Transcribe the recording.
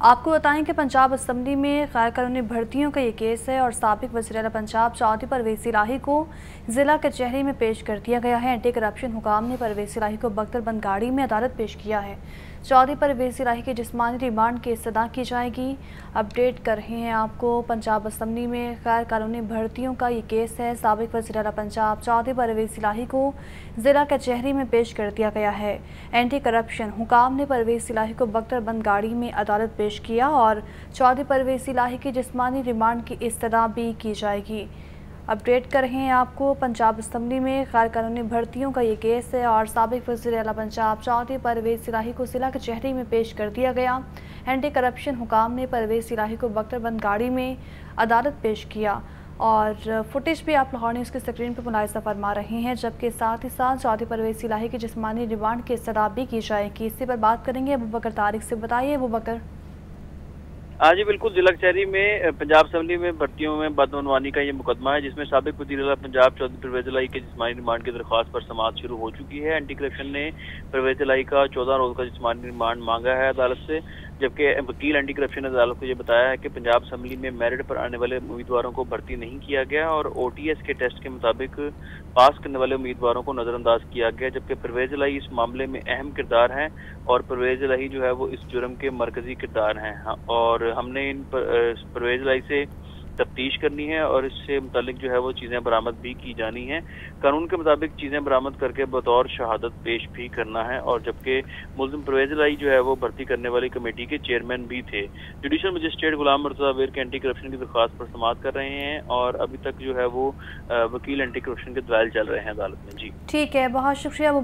आपको बताएँ कि पंजाब असम्बली में गैर कानूनी भर्तियों का ये केस है और सबक वजी पंजाब चौधरी परवेज इलाही को ज़िला कचहरी में पेश कर दिया गया है। एंटी करप्शन हुकाम ने परवेज इलाही को बख्तरबंद गाड़ी में अदालत पेश किया है। चौधरी परवेज इलाही की जिसमानी रिमांड की इस्तः की जाएगी। अपडेट कर रहे हैं आपको, पंजाब असम्बली में गैर कानूनी भर्तियों का ये केस है। सबक वजी पंजाब चौधरी परवेज इलाही को ज़िला कचहरी में पेश कर दिया गया है। एंटी करप्शन हुकाम ने परवेज इलाही को बख्तरबंद गाड़ी में अदालत पेश किया और चौधरी परवेज इलाही की जिसमानी रिमांड की इस्तः भी की जाएगी। अपडेट कर रहे हैं आपको, पंजाब असम्बली में गैर कानूनी भर्तियों का ये केस है और सबक वजी अला पंजाब चौधरी परवेज सिलाही को जिला कचहरी में पेश कर दिया गया। एंटी करप्शन हुकाम ने परवेज सिलाही को बख्तरबंद गाड़ी में अदालत पेश किया और फुटेज भी आप लाहौर न्यूज़ की स्क्रीन पर मुलायजा फरमा रहे हैं, जबकि साथ ही साथ चौधरी परवेज सिलाही की जिसमानी रिमांड की इस्तः भी की जाएगी। इसी पर बात करेंगे। अबू बकर तारिक से बताइए, अबू बकर। जी बिल्कुल जिला कचहरी में पंजाब असम्बली में भर्तियों में बदनवानी का ये मुकदमा है जिसमें सबक वजी पंजाब चौधरी परवेज लाई के जिसमानी रिमांड की दरख्वास्त पर समाज शुरू हो चुकी है। एंटी करप्शन ने परवेज लाई का चौदह रोज का जिसमानी रिमांड मांगा है अदालत से जबकि वकील एंटी करप्शन अदालत को ये बताया है कि पंजाब असम्बली में मेरिट पर आने वाले उम्मीदवारों को भर्ती नहीं किया गया और ओटीएस के टेस्ट के मुताबिक पास करने वाले उम्मीदवारों को नज़रअंदाज किया गया जबकि परवेज लाई इस मामले में अहम किरदार हैं और परवेज लाई जो है वो इस जुर्म के मरकजी किरदार हैं। हाँ, और हमने इन परवेज लाई से तफ्तीश करनी है और इससे मुतलिक जो है वो चीज़ें बरामद भी की जानी है। कानून के मुताबिक चीज़ें बरामद करके बतौर शहादत पेश भी करना है और जबकि मुलिम परवेज लाई जो है वो भर्ती करने वाली कमेटी के चेयरमैन भी थे। जुडिशल मजिस्ट्रेट गुलाम मरतदा वेर के एंटी करप्शन की दरख्वास्त पर समात कर रहे हैं और अभी तक जो है वो वकील एंटी करप्शन के दलाल चल रहे हैं अदालत में। जी। ठीक है, बहुत शुक्रिया अबू